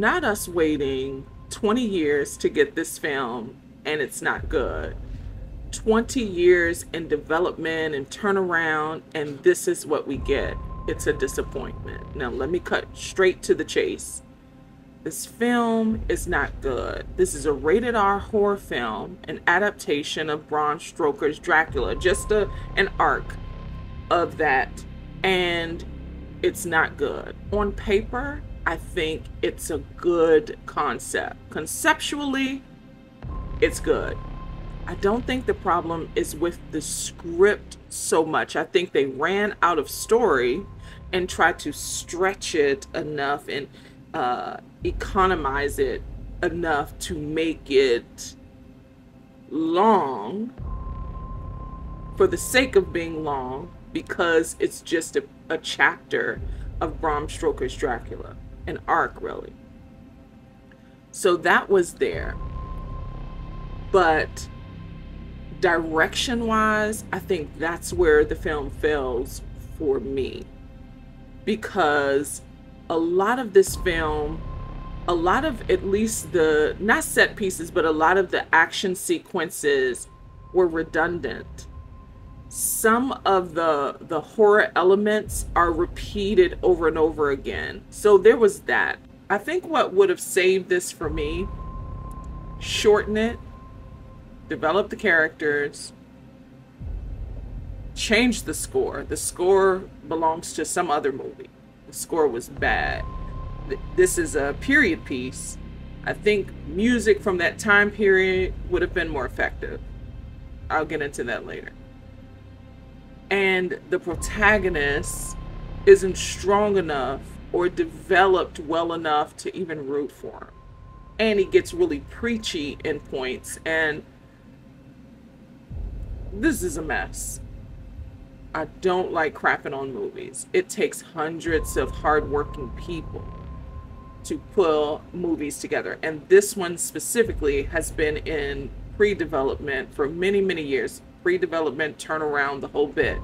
not us waiting 20 years to get this film and it's not good. 20 years in development and turnaround, and this is what we get. It's a disappointment. Now, let me cut straight to the chase. This film is not good. This is a rated R horror film, an adaptation of Bram Stoker's Dracula, just a, an arc of that, and it's not good. On paper, I think it's a good concept. Conceptually, it's good. I don't think the problem is with the script so much. I think they ran out of story and tried to stretch it enough and uh, economize it enough to make it long for the sake of being long because it's just a, a chapter of Bram Stoker's Dracula, an arc really. So that was there. But direction wise, I think that's where the film fails for me. Because a lot of this film, a lot of at least the, not set pieces, but a lot of the action sequences were redundant. Some of the the horror elements are repeated over and over again. So there was that. I think what would have saved this for me, shorten it, develop the characters, change the score. The score belongs to some other movie. The score was bad. This is a period piece. I think music from that time period would have been more effective. I'll get into that later. And the protagonist isn't strong enough or developed well enough to even root for him. And he gets really preachy in points and this is a mess. I don't like crapping on movies. It takes hundreds of hardworking people to pull movies together. And this one specifically has been in pre development for many, many years. Pre development, turnaround, the whole bit.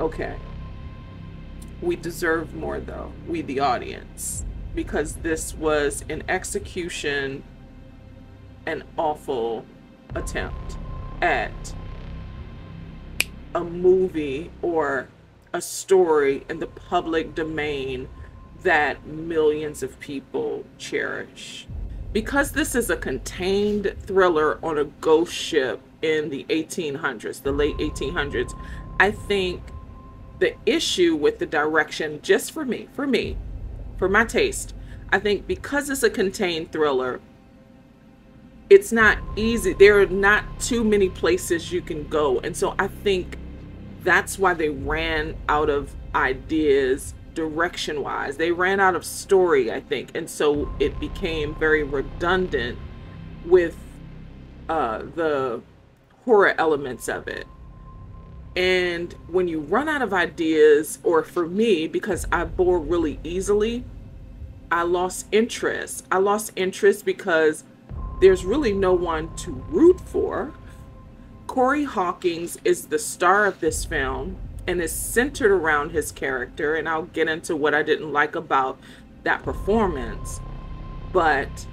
Okay. We deserve more, though, we the audience, because this was an execution, an awful attempt at a movie or a story in the public domain that millions of people cherish. Because this is a contained thriller on a ghost ship in the 1800s, the late 1800s, I think the issue with the direction, just for me, for me, for my taste, I think because it's a contained thriller, it's not easy. There are not too many places you can go. And so I think that's why they ran out of ideas direction wise. They ran out of story, I think. And so it became very redundant with uh, the horror elements of it. And when you run out of ideas, or for me, because I bore really easily, I lost interest. I lost interest because there's really no one to root for. Corey Hawkins is the star of this film and is centered around his character, and I'll get into what I didn't like about that performance. But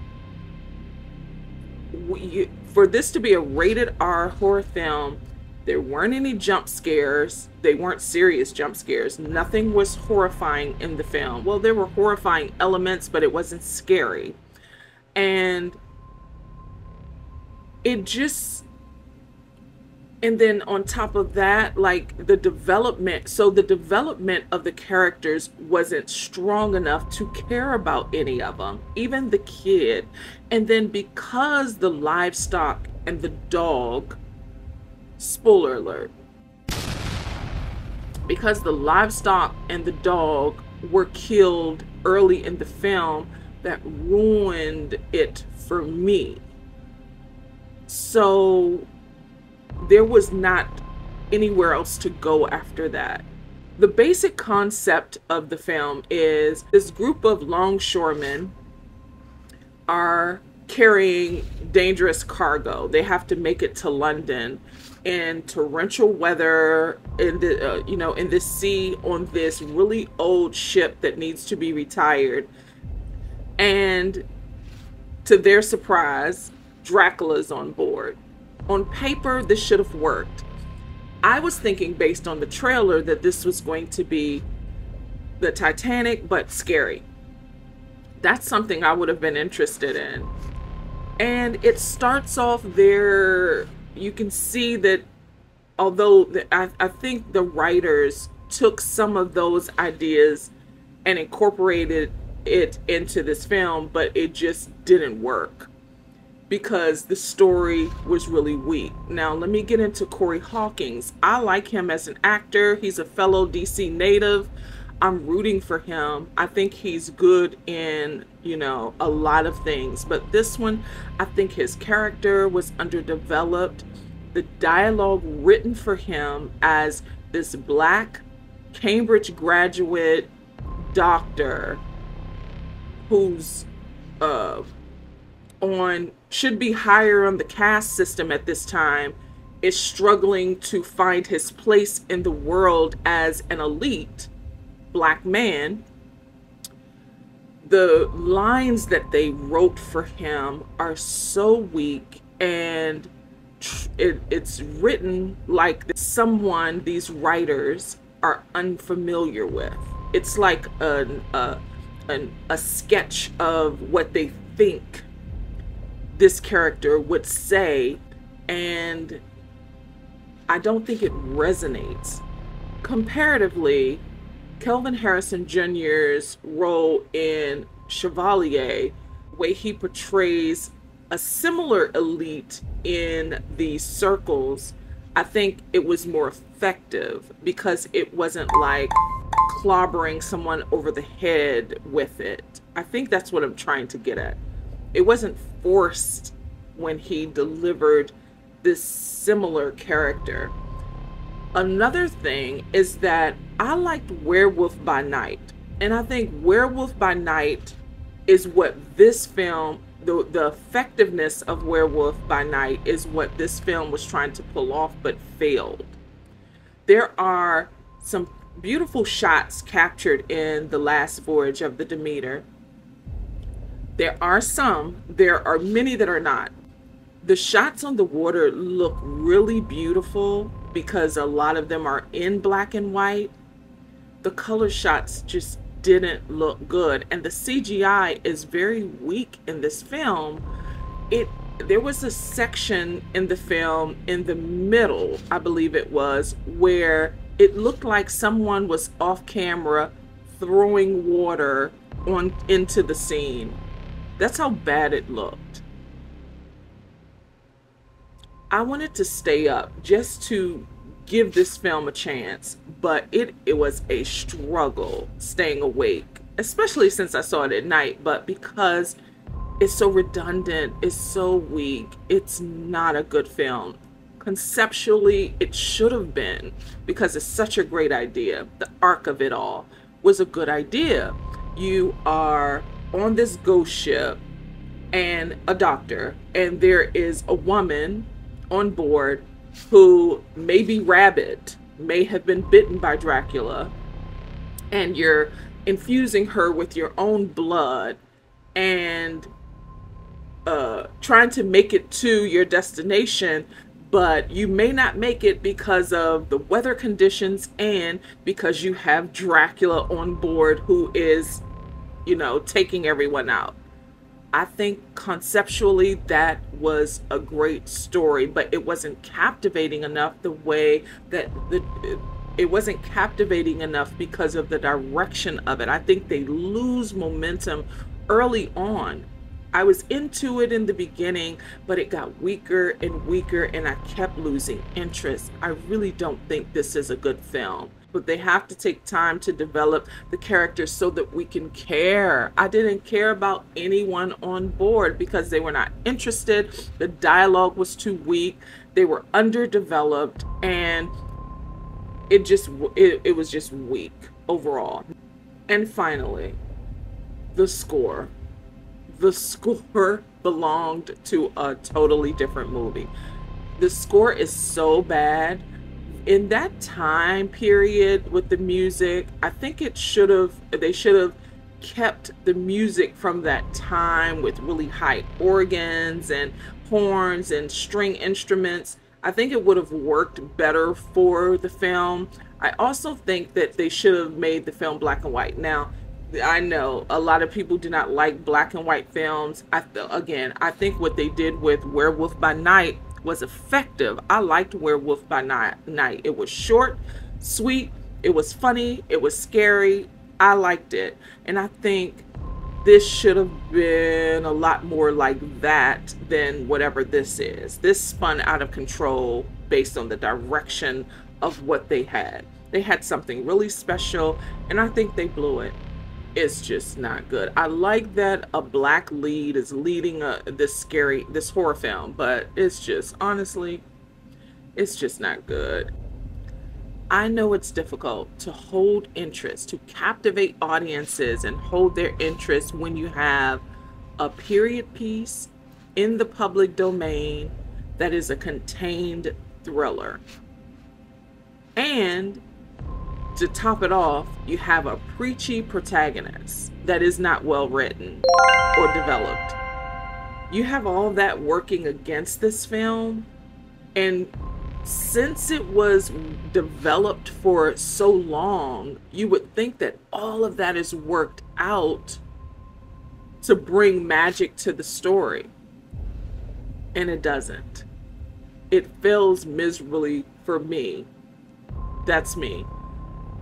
we, for this to be a rated R horror film, there weren't any jump scares. They weren't serious jump scares. Nothing was horrifying in the film. Well, there were horrifying elements, but it wasn't scary. And it just and then on top of that like the development so the development of the characters wasn't strong enough to care about any of them even the kid. And then because the livestock and the dog spoiler alert because the livestock and the dog were killed early in the film that ruined it for me. So there was not anywhere else to go after that. The basic concept of the film is this group of longshoremen are carrying dangerous cargo. They have to make it to London in torrential weather in the uh, you know in the sea on this really old ship that needs to be retired. And to their surprise, Dracula's on board. On paper, this should have worked. I was thinking, based on the trailer, that this was going to be the Titanic, but scary. That's something I would have been interested in. And it starts off there. You can see that although the, I, I think the writers took some of those ideas and incorporated it into this film, but it just didn't work because the story was really weak. Now, let me get into Corey Hawkins. I like him as an actor, he's a fellow DC native. I'm rooting for him. I think he's good in, you know, a lot of things. But this one, I think his character was underdeveloped. The dialogue written for him as this black Cambridge graduate doctor who's uh, on should be higher on the caste system at this time is struggling to find his place in the world as an elite black man. The lines that they wrote for him are so weak and it, it's written like someone these writers are unfamiliar with. It's like a, uh, an, a sketch of what they think this character would say and I don't think it resonates. Comparatively, Kelvin Harrison Jr.'s role in Chevalier, way he portrays a similar elite in the circles, I think it was more effective because it wasn't like clobbering someone over the head with it. I think that's what I'm trying to get at. It wasn't forced when he delivered this similar character. Another thing is that I liked Werewolf by Night. And I think Werewolf by Night is what this film, the, the effectiveness of Werewolf by Night is what this film was trying to pull off but failed. There are some beautiful shots captured in The Last Voyage of the Demeter. There are some, there are many that are not. The shots on the water look really beautiful because a lot of them are in black and white. The color shots just didn't look good and the CGI is very weak in this film. It there was a section in the film in the middle, I believe it was, where it looked like someone was off camera throwing water on into the scene. That's how bad it looked. I wanted to stay up just to give this film a chance, but it it was a struggle staying awake, especially since I saw it at night, but because it's so redundant, it's so weak, it's not a good film conceptually it should have been because it's such a great idea. The arc of it all was a good idea. You are on this ghost ship and a doctor, and there is a woman on board who may be rabid, may have been bitten by Dracula, and you're infusing her with your own blood and uh, trying to make it to your destination but you may not make it because of the weather conditions and because you have Dracula on board who is, you know, taking everyone out. I think conceptually that was a great story, but it wasn't captivating enough the way that the it wasn't captivating enough because of the direction of it. I think they lose momentum early on I was into it in the beginning, but it got weaker and weaker, and I kept losing interest. I really don't think this is a good film. But they have to take time to develop the characters so that we can care. I didn't care about anyone on board because they were not interested. The dialogue was too weak. They were underdeveloped, and it just it, it was just weak overall. And finally, the score the score belonged to a totally different movie. The score is so bad. In that time period with the music, I think it should have, they should have kept the music from that time with really high organs and horns and string instruments, I think it would have worked better for the film. I also think that they should have made the film black and white. Now, I know a lot of people do not like black and white films. I again, I think what they did with Werewolf by Night was effective. I liked Werewolf by Night. It was short, sweet, it was funny, it was scary. I liked it. And I think this should have been a lot more like that than whatever this is. This spun out of control based on the direction of what they had. They had something really special, and I think they blew it. It's just not good. I like that a black lead is leading a this scary this horror film, but it's just honestly, it's just not good. I know it's difficult to hold interest, to captivate audiences and hold their interest when you have a period piece in the public domain that is a contained thriller. And to top it off, you have a preachy protagonist that is not well written or developed. You have all that working against this film, and since it was developed for so long, you would think that all of that is worked out to bring magic to the story. And it doesn't. It fails miserably for me. That's me.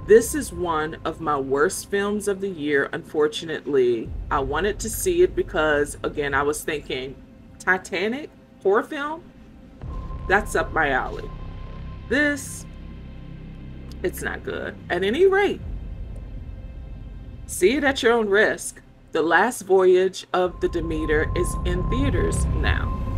This is one of my worst films of the year, unfortunately. I wanted to see it because, again, I was thinking Titanic, horror film? That's up my alley. This, it's not good. At any rate, see it at your own risk. The last voyage of the Demeter is in theaters now.